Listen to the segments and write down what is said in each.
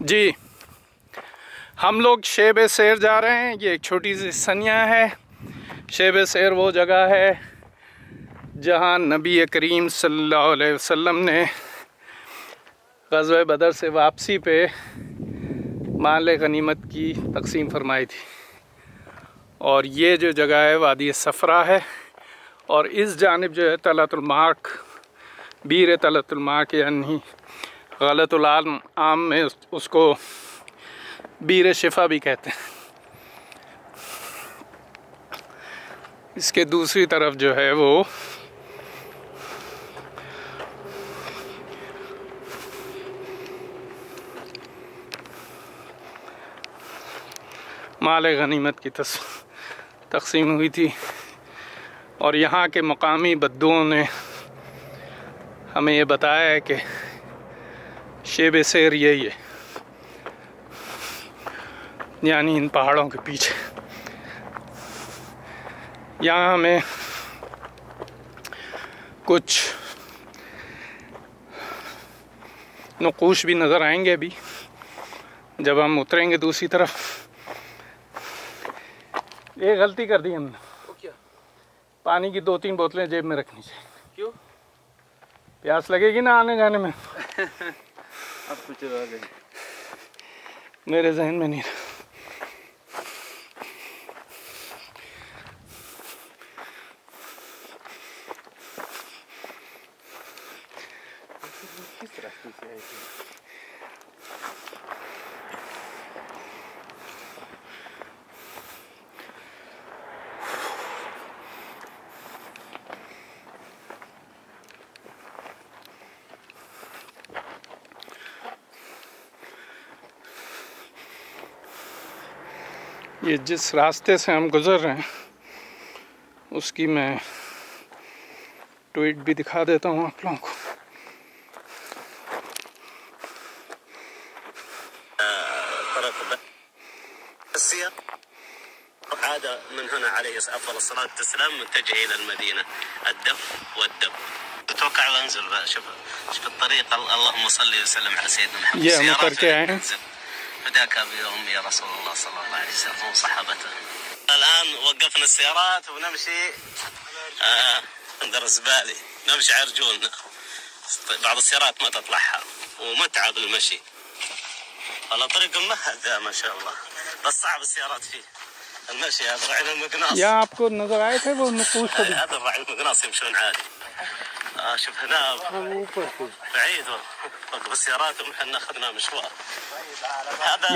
جی۔ ہم لوگ شیب سیر جا رہے ہیں۔ یہ ایک چھوٹی سی سنیا ہے۔ شیب سیر وہ جگہ ہے جہاں نبی کریم صلی اللہ علیہ وسلم نے غزوہ بدر سے واپسی پہ مال غنیمت کی تقسیم فرمائی تھی۔ اور یہ جو جگہ ہے، وادی صفرا ہے۔ اور اس جانب جو ہے، طلعت المارک بیر طلعت المارک یعنی غلط العالم عام میں اس- کو بیر شفا بھی کہتے ہیں۔ اس کے دوسری طرف جو ہے وہ مال غنیمت کی تقسیم ہوئی تھی اور یہاں کے مقامی بدوؤں نے ہمیں یہ بتایا ہے کہ شیب سیر یہی ہے۔ یعنی ان پہاڑوں کے پیچھے۔ یہاں ہمیں کچھ نقوش بھی نظر آئیں گے ابھی۔ جب ہم اتریں گے دوسری طرف۔ یہ غلطی کر دی ہم نے۔ پانی کی دو تین بوتلیں جیب میں رکھنی چاہیے۔ پیاس لگے گی نا آنے جانے میں؟ اب کچھ میرے ذہن میں نہیں رہا۔ کس راستے سے آئے تھے یہ جس راستے سے ہم گزر رہے ہیں، اس کی میں ٹویٹ بھی دکھا دیتا ہوں آپ لوگوں کو عاد من هنا عليه افضل الصلاه والسلام متجه الى المدينه الدف والدب اتوقع وانزل شوف شوف الطريق اللهم صل وسلم على سيدنا محمد يا السيارات متركة وين يعني. تنزل. فداك وامي يا رسول الله صلى الله عليه وسلم وصحابته الآن وقفنا السيارات ونمشي آه عند الزبالي نمشي على رجولنا. بعض السيارات ما تطلعها ومتعب المشي. والله طريق ممهد ذا ما شاء الله. بس صعب السيارات فيه. المشي هذا راعي المقناص. تھے وہ نقوش کبھی هذا الراعي المقناص. يمشون عادي. آه شوف هنا. بعيد. والله. وقف السيارات ومحنا اخذنا مشوار.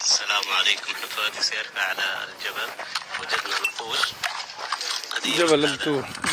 السلام عليكم إحنا في سيرنا على الجبل وجدنا نقول جبل الطور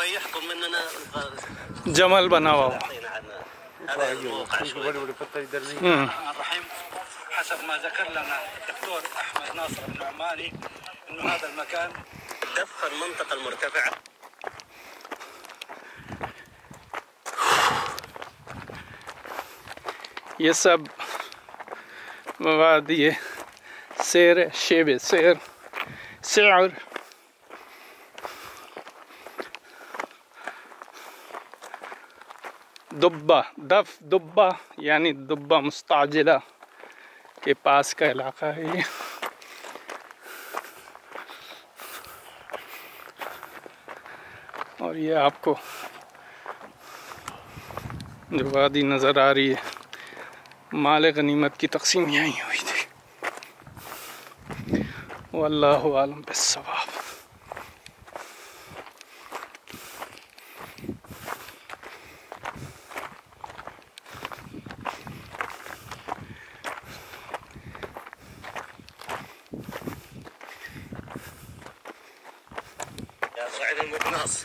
ريحكم مننا جمال بنا واو هذا الموقع شوي الرحيم حسب ما ذكر لنا الدكتور أحمد ناصر النعماني إنه هذا المكان دف المنطقة المرتفعة. یہ سب مواد یہ سیر شیب سیر سعر دبا دف دبا یعنی دبا مستعجلہ کے پاس کا علاقہ ہے یہ۔ اور یہ آپ کو جو وادی نظر آ رہی ہے، مال غنیمت کی تقسیم یہیں ہوئی تھی۔ واللہ عالم بالصواب۔ يا راعي المقناص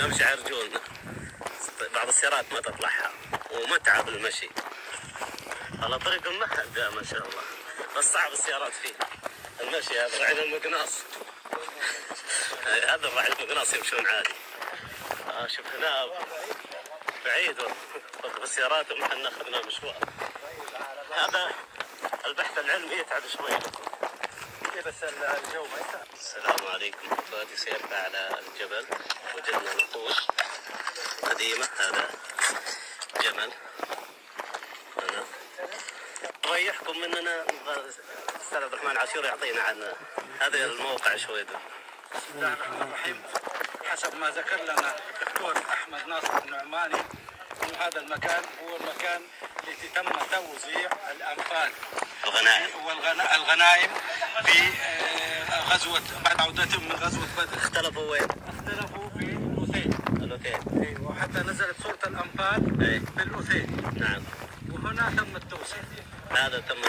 نمشي على رجولنا بعض السيارات ما تطلعها ومتعب المشي على طريق المحل ما شاء الله بس صعب السيارات فيه المشي هذا رعد المقناص هذا الرعد المقناص يمشون عادي. آه، شوف هنا بعيد. والله السيارات وما إحنا اخذنا مشوار. هذا البحث العلمي يتعب شوي. بس الجو ما يساعد. السلام عليكم. دلوقتي سيرنا على الجبل. وجدنا نقوش قديمة. هذا جمل. هنا نريحكم مننا. الاستاذ عبد الرحمن عاشور يعطينا عن هذا الموقع شوي. ده. بسم الله الرحمن الرحيم. حسب ما ذكر لنا الدكتور أحمد ناصر النعماني من هذا المكان هو المكان الذي تم توزيع الأنفال. الغنائم. والغنائم في آه، غزوة بعد عودتهم من غزوة بدر. اختلفوا وين؟ اختلفوا في الأثيل الأثيل أيوه حتى نزلت سورة الأنفال أيه. بالأثيل نعم. وهنا تم التوزيع. هذا تم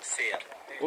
السير